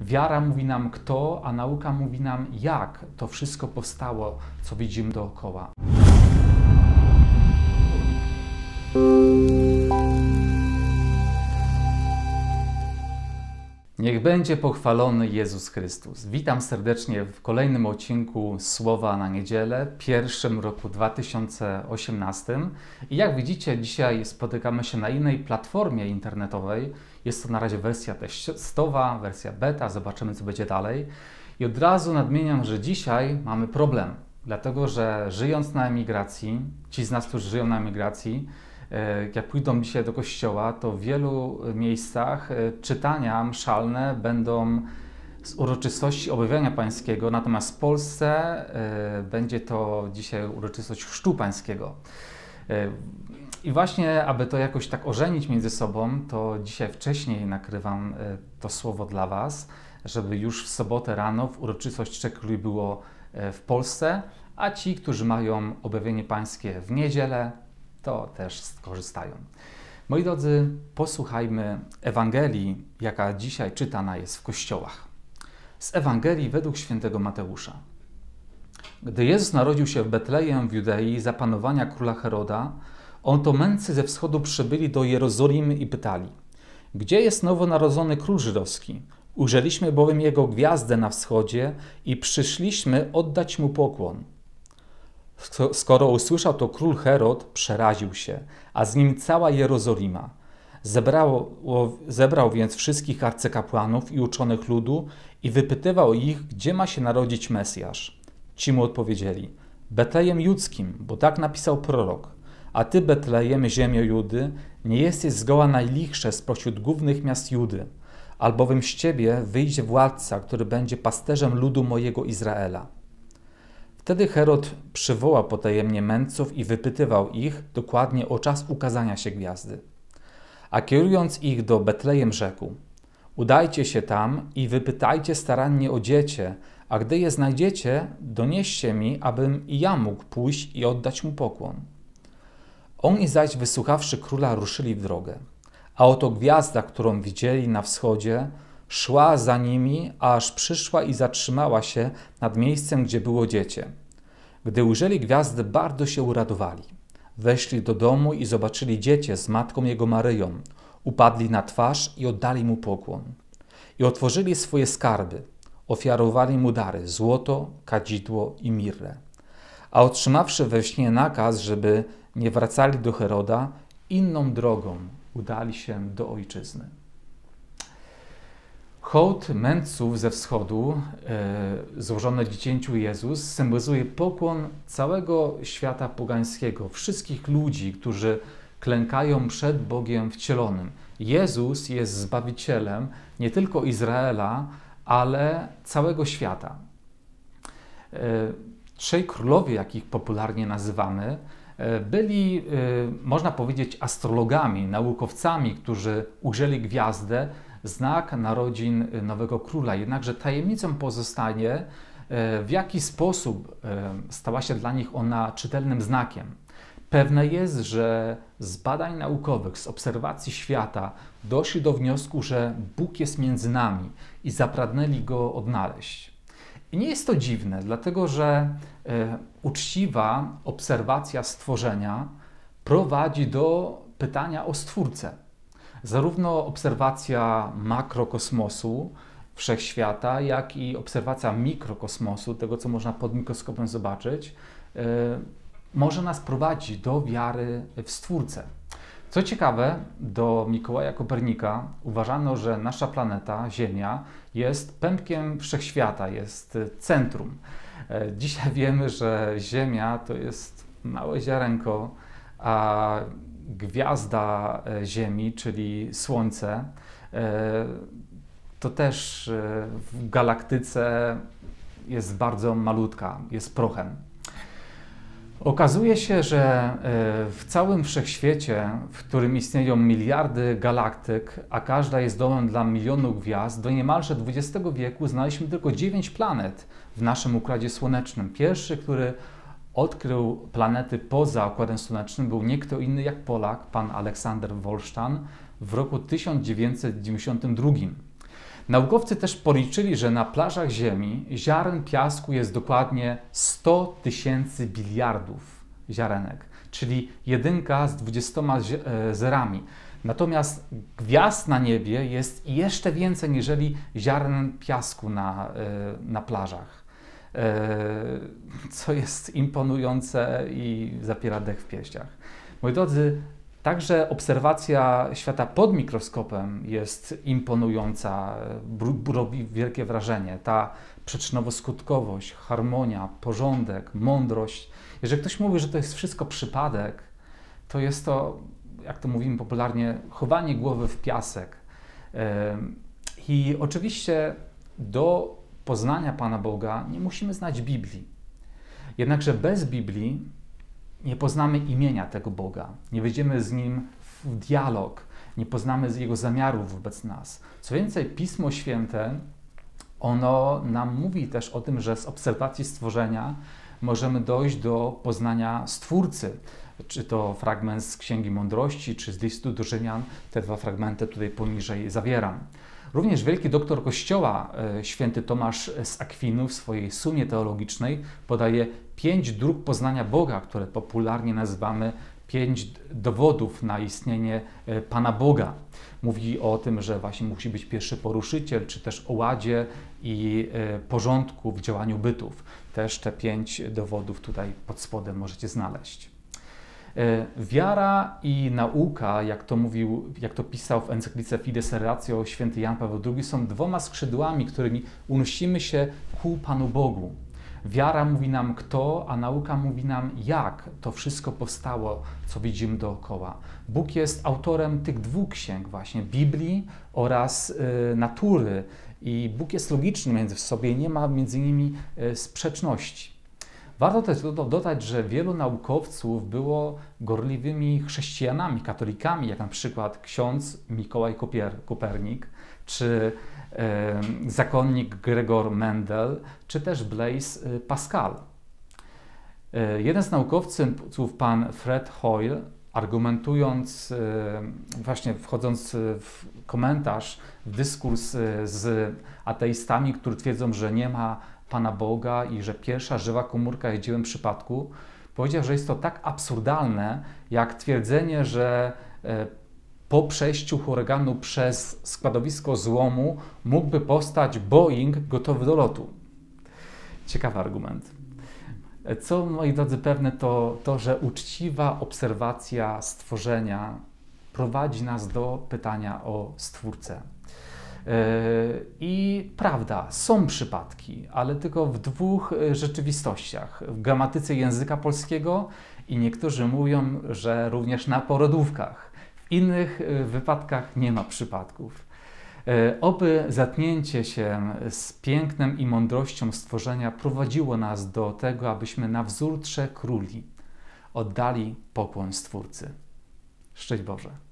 Wiara mówi nam kto, a nauka mówi nam jak to wszystko powstało, co widzimy dookoła. Niech będzie pochwalony Jezus Chrystus. Witam serdecznie w kolejnym odcinku Słowa na Niedzielę, pierwszym roku 2018. I jak widzicie, dzisiaj spotykamy się na innej platformie internetowej. Jest to na razie wersja testowa, wersja beta, zobaczymy co będzie dalej. I od razu nadmieniam, że dzisiaj mamy problem, dlatego że żyjąc na emigracji, ci z nas, którzy żyją na emigracji, jak pójdą dzisiaj do kościoła, to w wielu miejscach e, czytania mszalne będą z uroczystości objawiania pańskiego, natomiast w Polsce e, będzie to dzisiaj uroczystość chrztu pańskiego. I właśnie, aby to jakoś tak ożenić między sobą, to dzisiaj wcześniej nakrywam to słowo dla Was, żeby już w sobotę rano w uroczystość Czekli było w Polsce, a ci, którzy mają objawienie pańskie w niedzielę, to też skorzystają. Moi drodzy, posłuchajmy Ewangelii, jaka dzisiaj czytana jest w kościołach. Z Ewangelii według świętego Mateusza. Gdy Jezus narodził się w Betlejem w Judei za panowania króla Heroda, on to mędrcy ze wschodu przybyli do Jerozolimy i pytali: Gdzie jest nowonarodzony król żydowski? Ujrzeliśmy bowiem jego gwiazdę na wschodzie i przyszliśmy oddać mu pokłon. Skoro usłyszał to król Herod, przeraził się, a z nim cała Jerozolima. Zebrał, zebrał więc wszystkich arcykapłanów i uczonych ludu i wypytywał ich, gdzie ma się narodzić Mesjasz. Ci mu odpowiedzieli, Betlejem Judzkim, bo tak napisał prorok. A ty, Betlejem, ziemio Judy, nie jesteś zgoła najlichsze spośród głównych miast Judy, albowiem z ciebie wyjdzie władca, który będzie pasterzem ludu mojego Izraela. Wtedy Herod przywołał potajemnie mędrców i wypytywał ich dokładnie o czas ukazania się gwiazdy. A kierując ich do Betlejem rzekł: Udajcie się tam i wypytajcie starannie o dziecię, a gdy je znajdziecie, donieście mi, abym i ja mógł pójść i oddać mu pokłon. Oni zaś, wysłuchawszy króla, ruszyli w drogę. A oto gwiazda, którą widzieli na wschodzie, szła za nimi, aż przyszła i zatrzymała się nad miejscem, gdzie było dziecię. Gdy ujrzeli gwiazdę, bardzo się uradowali. Weszli do domu i zobaczyli dziecię z matką jego Maryją. Upadli na twarz i oddali mu pokłon. I otworzyli swoje skarby. Ofiarowali mu dary złoto, kadzidło i mirrę. A otrzymawszy we śnie nakaz, żeby nie wracali do Heroda, inną drogą udali się do ojczyzny. Hołd mędrców ze wschodu, e, złożony dziecięciu Jezus, symbolizuje pokłon całego świata pogańskiego, wszystkich ludzi, którzy klękają przed Bogiem wcielonym. Jezus jest zbawicielem nie tylko Izraela, ale całego świata. E, trzej królowie, jakich popularnie nazywamy, e, byli, e, można powiedzieć, astrologami, naukowcami, którzy ujrzeli gwiazdę, znak narodzin nowego króla. Jednakże tajemnicą pozostanie, e, w jaki sposób e, stała się dla nich ona czytelnym znakiem. Pewne jest, że z badań naukowych, z obserwacji świata doszli do wniosku, że Bóg jest między nami i zapragnęli go odnaleźć. I nie jest to dziwne, dlatego że e, uczciwa obserwacja stworzenia prowadzi do pytania o Stwórcę. Zarówno obserwacja makrokosmosu, wszechświata, jak i obserwacja mikrokosmosu, tego co można pod mikroskopem zobaczyć, yy, może nas prowadzić do wiary w Stwórcę. Co ciekawe, do Mikołaja Kopernika uważano, że nasza planeta, Ziemia, jest pępkiem wszechświata, jest centrum. E, dzisiaj wiemy, że Ziemia to jest małe ziarenko, a gwiazda e, Ziemi, czyli Słońce, e, to też e, w galaktyce jest bardzo malutka, jest prochem. Okazuje się, że w całym wszechświecie, w którym istnieją miliardy galaktyk, a każda jest domem dla milionów gwiazd, do niemalże XX wieku znaleźliśmy tylko 9 planet w naszym Układzie Słonecznym. Pierwszy, który odkrył planety poza Układem Słonecznym był nie kto inny jak Polak, pan Aleksander Wolsztan w roku 1992. Naukowcy też policzyli, że na plażach Ziemi ziaren piasku jest dokładnie 100 tysięcy biliardów ziarenek, czyli jedynka z 20 e, zerami. Natomiast gwiazd na niebie jest jeszcze więcej niżeli ziaren piasku na, e, na plażach, co jest imponujące i zapiera dech w pieściach. Moi drodzy, Także obserwacja świata pod mikroskopem jest imponująca, robi wielkie wrażenie. Ta przyczynowo-skutkowość, harmonia, porządek, mądrość. Jeżeli ktoś mówi, że to jest wszystko przypadek, to jest to, jak to mówimy popularnie, chowanie głowy w piasek. I oczywiście do poznania Pana Boga nie musimy znać Biblii. Jednakże bez Biblii nie poznamy imienia tego Boga, nie wejdziemy z Nim w dialog, nie poznamy Jego zamiarów wobec nas. Co więcej, Pismo Święte, ono nam mówi też o tym, że z obserwacji stworzenia możemy dojść do poznania Stwórcy. Czy to fragment z Księgi Mądrości, czy z listu do Rzymian, te dwa fragmenty tutaj poniżej zawieram. Również wielki doktor Kościoła, e, święty Tomasz z Akwinu w swojej sumie teologicznej podaje pięć dróg poznania Boga, które popularnie nazywamy pięć dowodów na istnienie e, Pana Boga. Mówi o tym, że właśnie musi być pierwszy poruszyciel, czy też o ładzie i e, porządku w działaniu bytów. Też te pięć dowodów tutaj pod spodem możecie znaleźć. E, wiara i nauka, jak to mówił, jak to pisał w encyklice Fides Ratio święty Jan Paweł II, są dwoma skrzydłami, którymi unosimy się ku Panu Bogu. Wiara mówi nam kto, a nauka mówi nam jak to wszystko powstało, co widzimy dookoła. Bóg jest autorem tych dwóch księg, właśnie Biblii oraz y, natury. I Bóg jest logiczny między sobą, nie ma między nimi y, sprzeczności. Warto też dodać, że wielu naukowców było gorliwymi chrześcijanami, katolikami, jak na przykład ksiądz Mikołaj Kopernik, czy zakonnik Gregor Mendel, czy też Blaise y, Pascal. E, jeden z naukowców, pan Fred Hoyle, argumentując, właśnie wchodząc w komentarz, w dyskurs e, z ateistami, którzy twierdzą, że nie ma Pana Boga i że pierwsza żywa komórka jest dziełem przypadku, powiedział, że jest to tak absurdalne, jak twierdzenie, że e, po przejściu huraganu przez składowisko złomu mógłby powstać Boeing gotowy do lotu. Ciekawy argument. Co, moi drodzy, pewne to, to, że uczciwa obserwacja stworzenia prowadzi nas do pytania o Stwórcę. E, I prawda, są przypadki, ale tylko w dwóch e, rzeczywistościach. W gramatyce języka polskiego i niektórzy mówią, że również na porodówkach. W innych e, wypadkach nie ma przypadków. Oby zatnięcie się z pięknem i mądrością stworzenia prowadziło nas do tego, abyśmy na wzór trzech króli oddali pokłon Stwórcy. Szczęść Boże.